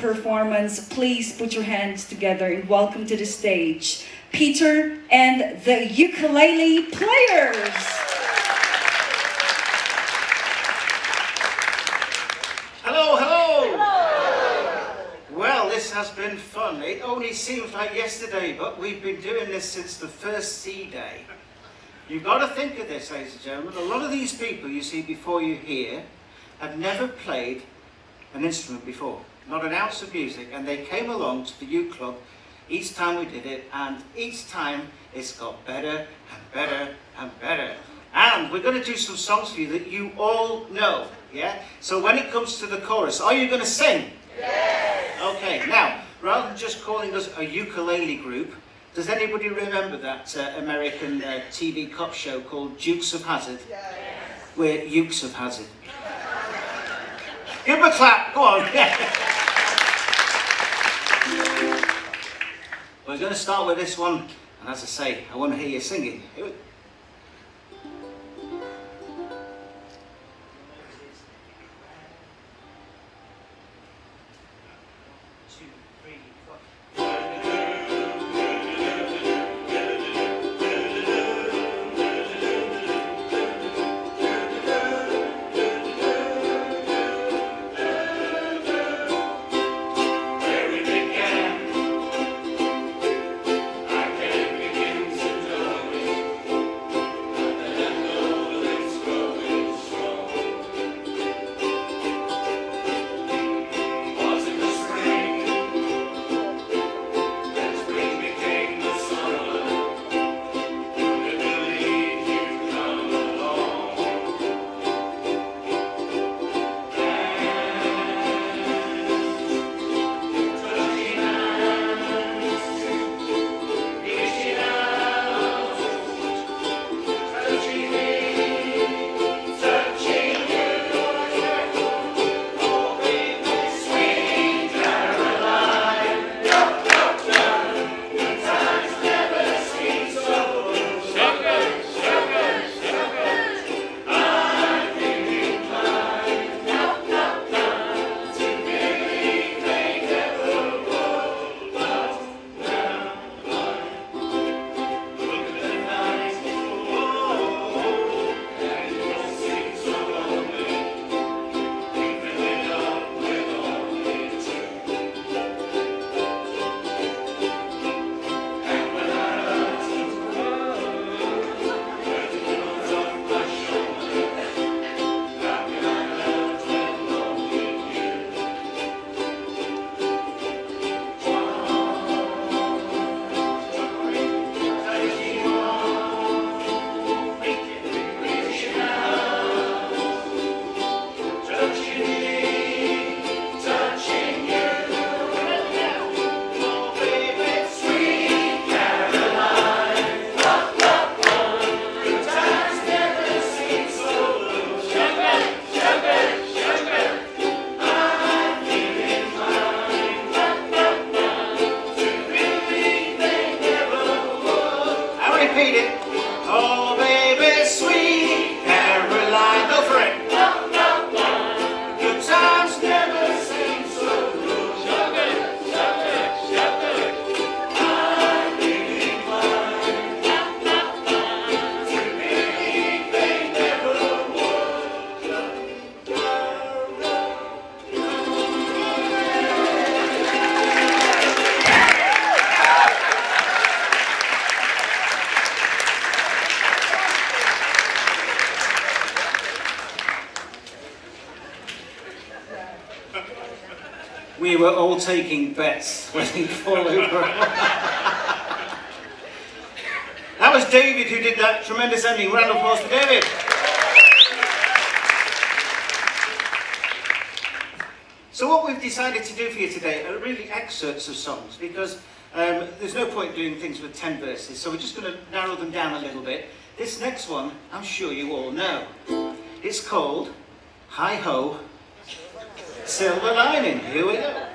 performance, please put your hands together and welcome to the stage Peter and the ukulele players. Hello, hello! Hello! Well, this has been fun. It only seems like yesterday, but we've been doing this since the first sea day. You've got to think of this, ladies and gentlemen. A lot of these people you see before you here have never played an instrument before, not an ounce of music, and they came along to the U Club each time we did it, and each time it's got better and better and better. And we're going to do some songs for you that you all know, yeah? So when it comes to the chorus, are you going to sing? Yes! Okay, now, rather than just calling us a ukulele group, does anybody remember that uh, American uh, TV cop show called Dukes of Hazzard? Yes. We're Ukes of Hazzard. Give him a clap, go on. We're going to start with this one, and as I say, I want to hear you singing. Taking bets when he fall over. that was David who did that tremendous ending. Round of applause for David. So what we've decided to do for you today are really excerpts of songs because um, there's no point doing things with 10 verses, so we're just going to narrow them down a little bit. This next one, I'm sure you all know. It's called Hi Ho, Silver Lining. Here we go.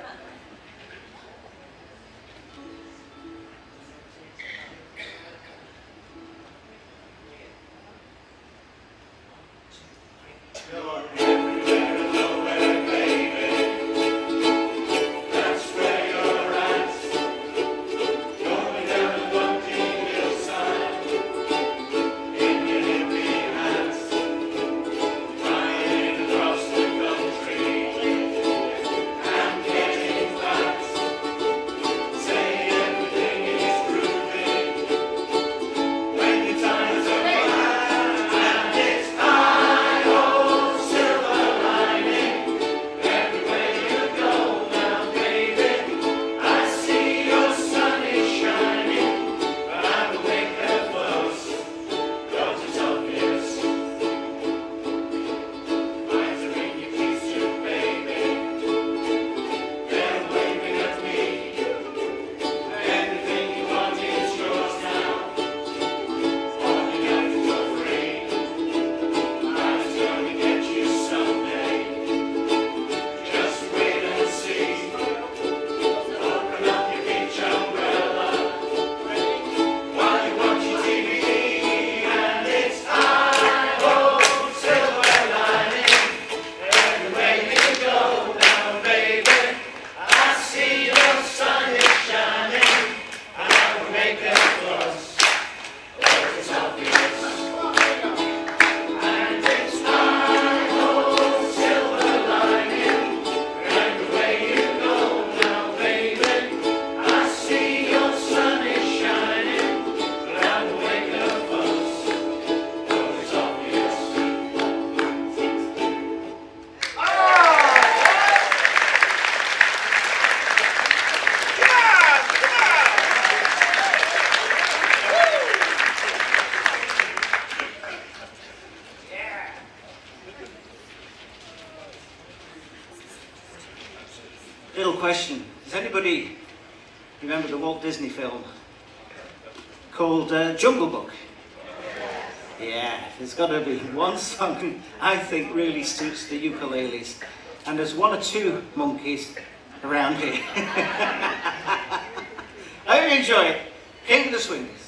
Question. Does anybody remember the Walt Disney film called uh, Jungle Book? Yeah, there's got to be one song I think really suits the ukuleles. And there's one or two monkeys around here. I hope you enjoy it. King of the Swingers.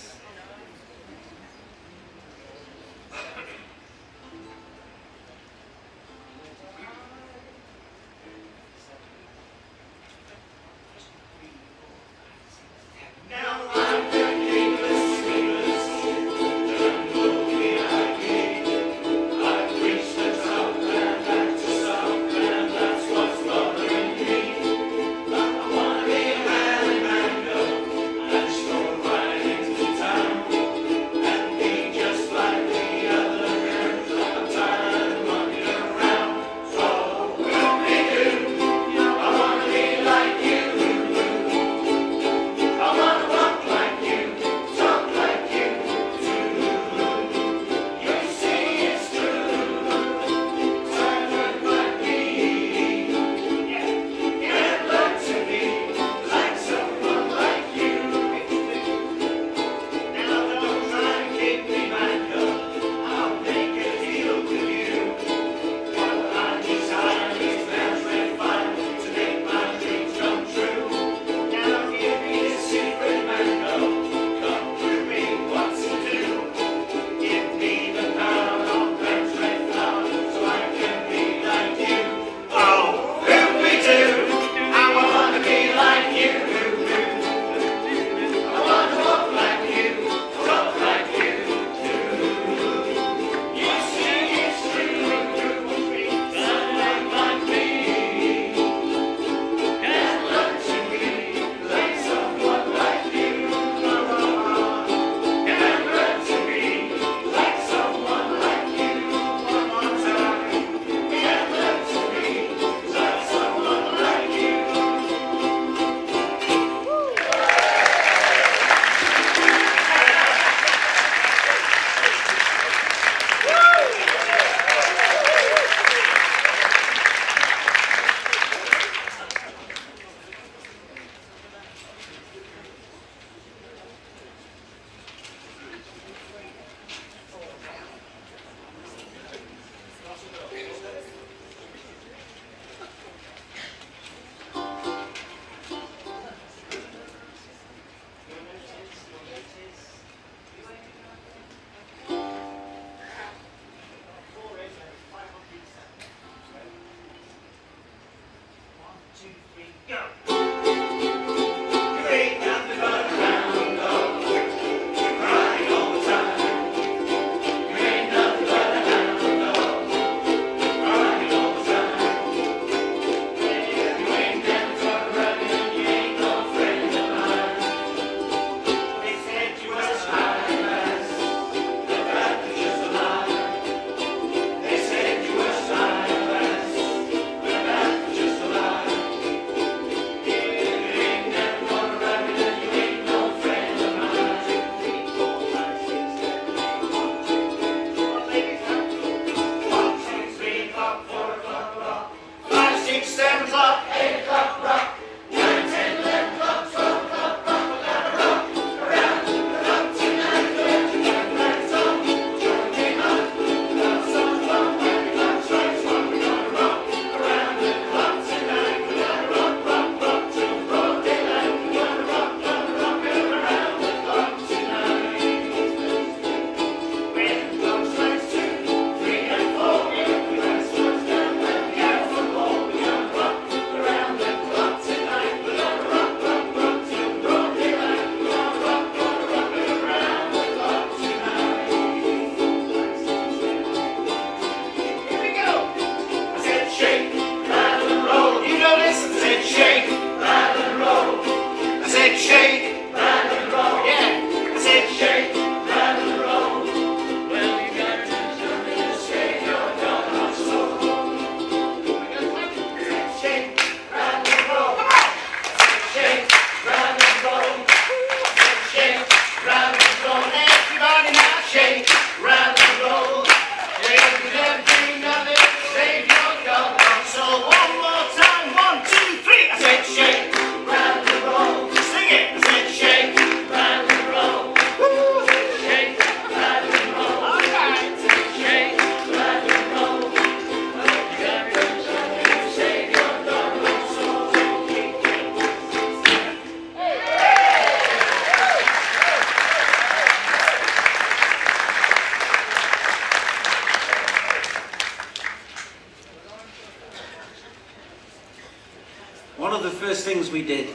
The first things we did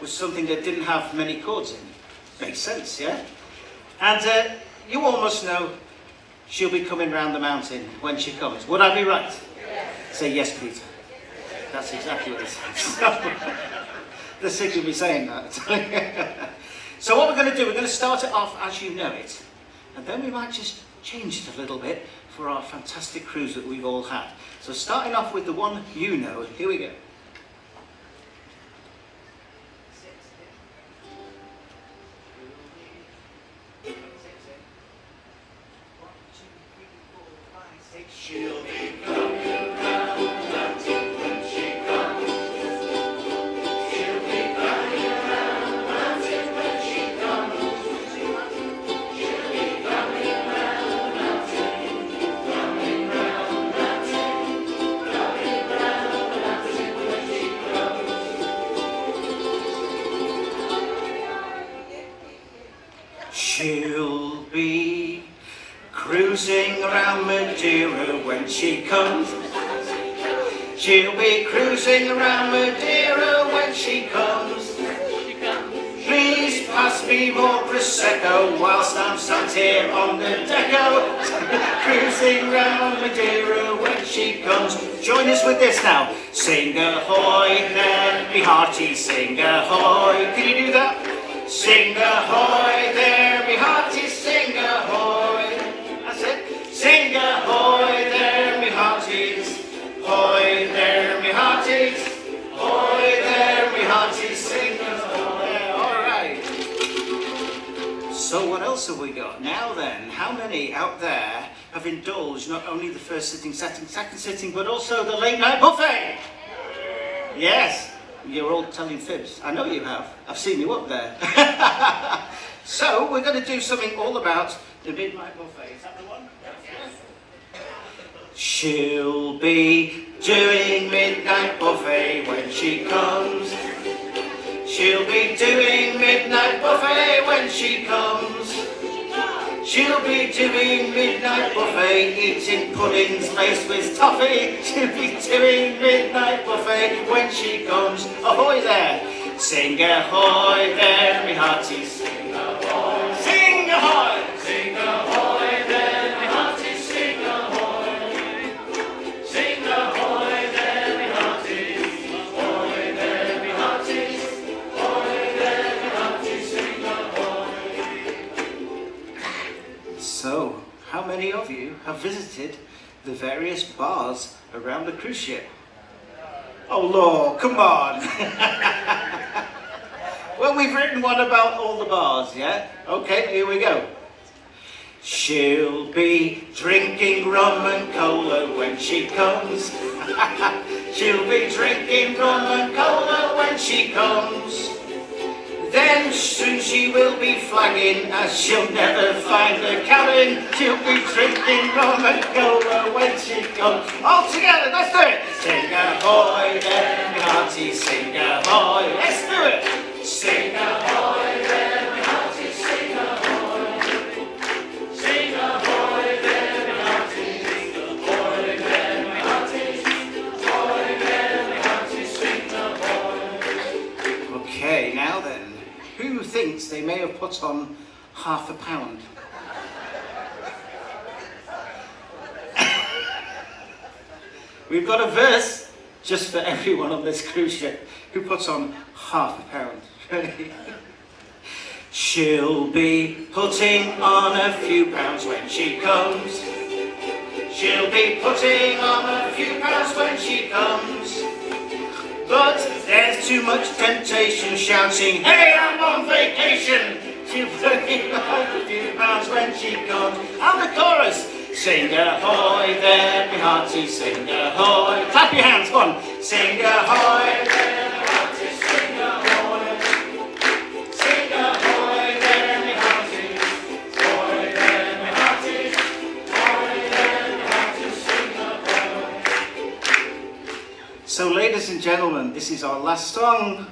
was something that didn't have many chords in. Makes sense, yeah? And uh, you almost know she'll be coming round the mountain when she comes. Would I be right? Yes. Say yes, Peter. That's exactly what it says. They're sick of me saying that. so what we're going to do, we're going to start it off as you know it. And then we might just change it a little bit for our fantastic cruise that we've all had. So starting off with the one you know, here we go. She'll when she comes she will be cruising around Madeira when she comes. Please pass me more Prosecco whilst I'm sat here on the deco. cruising around Madeira when she comes. Join us with this now. Sing ahoy there, me hearty, sing ahoy. Can you do that? Sing ahoy there, me hearty, sing ahoy. Else have we got? Now then, how many out there have indulged not only the first sitting, second, second sitting, but also the late night buffet? Yes. You're all telling fibs. I know you have. I've seen you up there. so we're going to do something all about the midnight buffet. Is that the one? Yes. She'll be doing midnight buffet when she comes. She'll be doing midnight buffet when she comes. She'll be doing midnight buffet, eating puddings laced with toffee. She'll be doing midnight buffet when she comes. Ahoy there! Sing ahoy there, me hearties. Sing ahoy! Sing ahoy! Visited the various bars around the cruise ship? Oh Lord, come on! well, we've written one about all the bars, yeah? Okay, here we go. She'll be drinking rum and cola when she comes. She'll be drinking rum and cola when she comes. Then soon she will be flagging as she'll never find the cabin. She'll be drinking rum and cola when she comes. All together, let's do it. Sing ahoy then, hearty, sing ahoy. Let's do it. Sing ahoy then. Put on half a pound. We've got a verse just for everyone on this cruise ship who puts on half a pound. She'll be putting on a few pounds when she comes. She'll be putting on a few pounds when she comes. But there's too much temptation shouting, Hey, I'm on vacation! Pounds when she comes. And the chorus, Sing ahoy there, hearty, sing ahoy. Clap your hands. Sing ahoy. So ladies and gentlemen, this is our last song.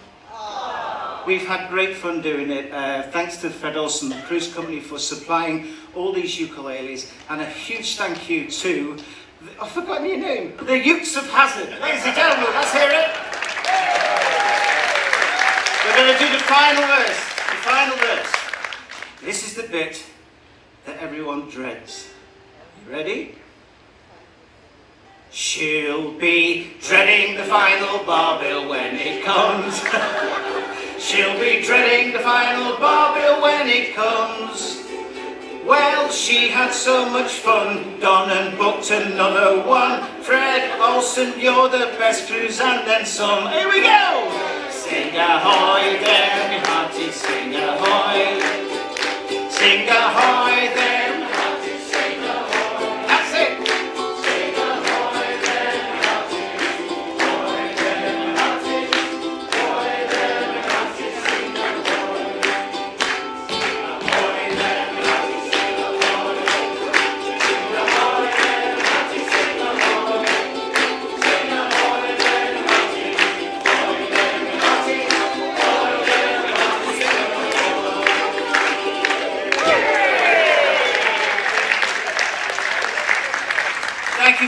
We've had great fun doing it. Uh, thanks to Fred Olsen, the cruise company, for supplying all these ukuleles. And a huge thank you to, I've forgotten your name, the Ukes of Hazzard. Ladies and gentlemen, let's hear it. We're going to do the final verse. The final verse. This is the bit that everyone dreads. You ready? She'll be dreading the final bar bill when it comes. She'll be dreading the final bar bill when it comes. Well, she had so much fun, gone and booked another one. Fred Olsen, you're the best cruise and then some. Here we go! Sing ahoy there, me hearty, sing ahoy. Sing ahoy there,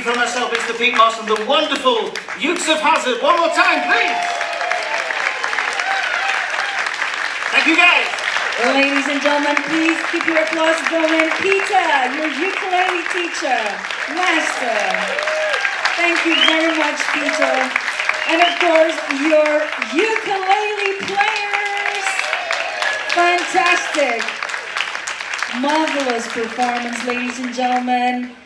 From myself, Mr. Pete Moss, and the wonderful Ukes of Hazzard. One more time, please. Thank you, guys. Ladies and gentlemen, please keep your applause going. Peter, your ukulele teacher, master. Thank you very much, Peter. And of course, your ukulele players. Fantastic. Marvelous performance, ladies and gentlemen.